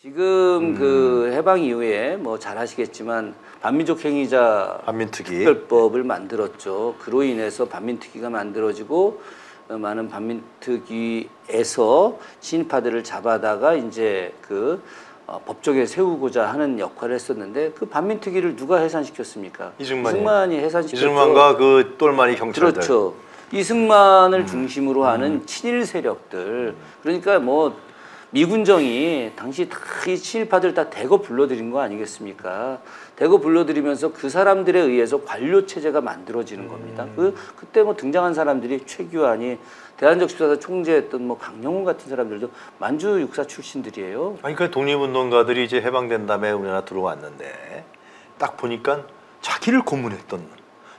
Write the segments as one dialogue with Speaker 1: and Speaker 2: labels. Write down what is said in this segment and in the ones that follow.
Speaker 1: 지금 그 해방 이후에 뭐 잘 아시겠지만 반민족 행위자
Speaker 2: 반민특위.
Speaker 1: 특별법을 만들었죠. 그로 인해서 반민특위가 만들어지고 어, 많은 반민특위에서 친파들을 잡아다가 이제 그 어, 법정에 세우고자 하는 역할을 했었는데 그 반민특위를 누가 해산시켰습니까?
Speaker 2: 이승만이.
Speaker 1: 이승만이 해산시켰죠.
Speaker 2: 이승만과 그 똘마니 경찰들.
Speaker 1: 그렇죠. 이승만을 중심으로 하는 친일 세력들. 그러니까 뭐 미군정이 당시 다 이 친일파들 다 대거 불러들인 거 아니겠습니까? 대거 불러들이면서 그 사람들에 의해서 관료 체제가 만들어지는 겁니다. 그 그때 뭐 등장한 사람들이 최규환이 대한적 14사 총재했던 뭐 강영훈 같은 사람들도 만주 육사 출신들이에요.
Speaker 2: 아니 그 독립운동가들이 이제 해방된 다음에 우리나라 들어왔는데 딱 보니까 자기를 고문했던 놈,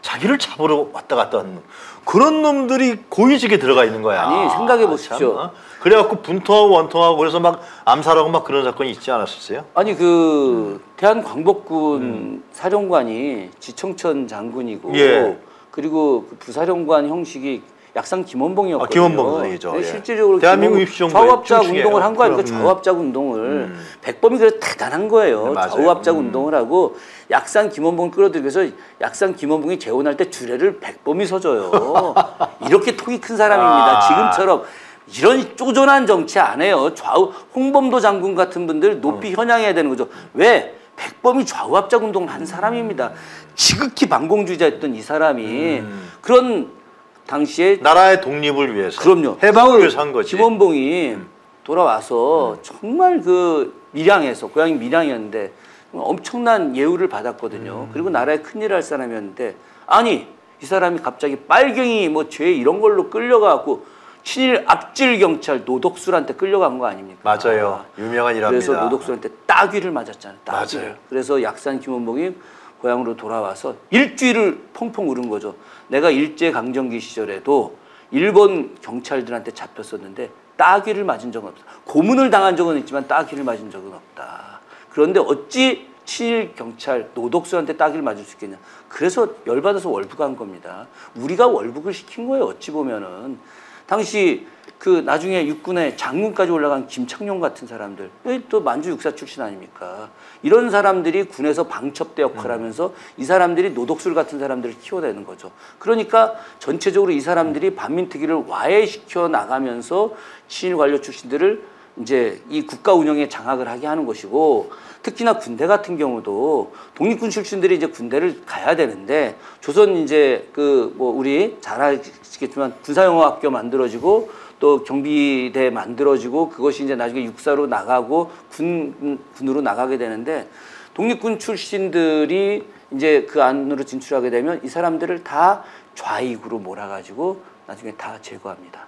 Speaker 2: 자기를 잡으러 왔다 갔다 하는 놈, 그런 놈들이 고위직에 들어가 있는 거야.
Speaker 1: 아니, 생각해 보십시오.
Speaker 2: 참, 어? 그래갖고 분통하고 원통하고 그래서 막 암살하고 막 그런 사건이 있지 않았었어요?
Speaker 1: 아니 그 대한 광복군 사령관이 지청천 장군이고
Speaker 2: 예.
Speaker 1: 그리고 그 부사령관 형식이 약상 김원봉이었거든요.
Speaker 2: 아, 김원봉 선생이죠.
Speaker 1: 근데
Speaker 2: 예.
Speaker 1: 실질적으로
Speaker 2: 대한민국 입시정부의
Speaker 1: 좌우합작. 운동을 한 거 아닙니까?
Speaker 2: 음.
Speaker 1: 좌우합작 운동을
Speaker 2: 음.
Speaker 1: 백범이 그래 대단한 거예요.
Speaker 2: 네.
Speaker 1: 좌우합작
Speaker 2: 음.
Speaker 1: 운동을 하고 약상 김원봉을 끌어들여서 약상 김원봉이 재혼할 때 주례를 백범이 서줘요. 이렇게 통이 큰 사람입니다.
Speaker 2: 아.
Speaker 1: 지금처럼 이런 쪼존한 정치 안 해요. 좌우 홍범도 장군 같은 분들 높이 현양해야 되는 거죠. 왜? 백범이 좌우합작 운동을 한 사람입니다. 지극히 반공주의자였던 이 사람이
Speaker 2: 음.
Speaker 1: 그런 당시에
Speaker 2: 나라의 독립을 위해서.
Speaker 1: 그럼요.
Speaker 2: 해방을
Speaker 1: 그
Speaker 2: 위해서 한 거지.
Speaker 1: 김원봉이 돌아와서 정말 그 밀양에서 고향이 밀양이었는데 엄청난 예우를 받았거든요.
Speaker 2: 음.
Speaker 1: 그리고 나라에 큰일 할 사람이었는데 아니 이 사람이 갑자기 빨갱이 뭐 죄 이런 걸로 끌려가고 친일 악질 경찰 노덕술한테 끌려간 거 아닙니까?
Speaker 2: 맞아요. 유명한 일합니다.
Speaker 1: 그래서 노덕술한테 따귀를 맞았잖아요. 따귀를.
Speaker 2: 맞아요.
Speaker 1: 그래서 약산 김원봉이 고향으로 돌아와서 일주일을 펑펑 울은 거죠. 내가 일제 강점기 시절에도 일본 경찰들한테 잡혔었는데 따귀를 맞은 적은 없다. 고문을 당한 적은 있지만 따귀를 맞은 적은 없다. 그런데 어찌 친일 경찰 노독수한테 따귀를 맞을 수 있겠냐. 그래서 열받아서 월북한 겁니다. 우리가 월북을 시킨 거예요. 어찌 보면은 당시 그 나중에 육군에 장군까지 올라간 김창룡 같은 사람들 또 만주 육사 출신 아닙니까? 이런 사람들이 군에서 방첩대 역할을 하면서 이 사람들이 노독술 같은 사람들을 키워내는 거죠. 그러니까 전체적으로 이 사람들이 반민특위를 와해시켜 나가면서 친일 관료 출신들을 이제 이 국가 운영에 장악을 하게 하는 것이고 특히나 군대 같은 경우도 독립군 출신들이 이제 군대를 가야 되는데 조선 이제 그 뭐 우리 잘 아시겠지만 군사영어학교 만들어지고 또 경비대 만들어지고 그것이 이제 나중에 육사로 나가고 군 군으로 나가게 되는데 독립군 출신들이 이제 그 안으로 진출하게 되면 이 사람들을 다 좌익으로 몰아가지고 나중에 다 제거합니다.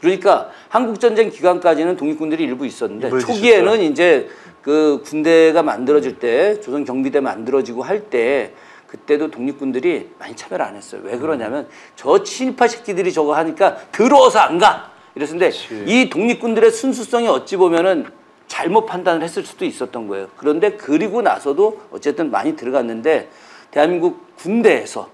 Speaker 1: 그러니까 한국전쟁 기간까지는 독립군들이 일부 있었는데 초기에는
Speaker 2: 있었죠.
Speaker 1: 이제 그 군대가 만들어질 때 조선 경비대 만들어지고 할 때 그때도 독립군들이 많이 참여를 안 했어요. 왜 그러냐면 저 친일파 새끼들이 저거 하니까 더러워서 안 가. 이랬는데. 이 독립군들의 순수성이 어찌 보면은 잘못 판단을 했을 수도 있었던 거예요. 그런데 그리고 나서도 어쨌든 많이 들어갔는데 대한민국 군대에서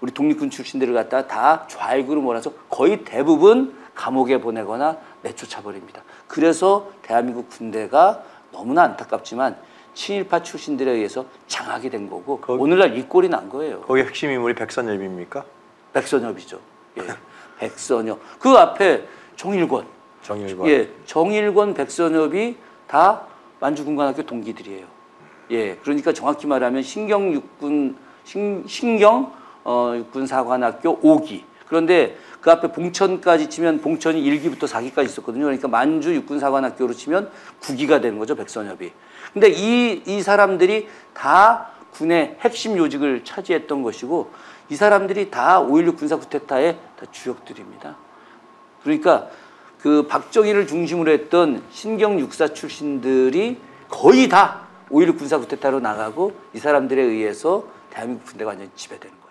Speaker 1: 우리 독립군 출신들을 갖다 다 좌익으로 몰아서 거의 대부분 감옥에 보내거나 내쫓아 버립니다. 그래서 대한민국 군대가 너무나 안타깝지만 친일파 출신들에 의해서 장악이 된 거고
Speaker 2: 거기-
Speaker 1: 오늘날 이 꼴이 난 거예요.
Speaker 2: 거기 핵심 인물이 백선엽입니까?
Speaker 1: 백선엽이죠. 예. 백선엽. 그 앞에 정일권.
Speaker 2: 정일관.
Speaker 1: 예. 정일권, 백선엽이 다 만주군관학교 동기들이에요. 예. 그러니까 정확히 말하면 신경 육군 신, 신경 어, 육군 사관학교 5기. 그런데 그 앞에 봉천까지 치면 봉천이 1기부터 4기까지 있었거든요. 그러니까 만주 육군사관학교로 치면 9기가 되는 거죠, 백선엽이. 근데 이, 이 사람들이 다 군의 핵심 요직을 차지했던 것이고 이 사람들이 다 5.16 군사 쿠데타의 다 주역들입니다. 그러니까 그 박정희를 중심으로 했던 신경 육사 출신들이 거의 다5.16 군사 쿠데타로 나가고 이 사람들에 의해서 대한민국 군대가 완전히 지배되는 거예요.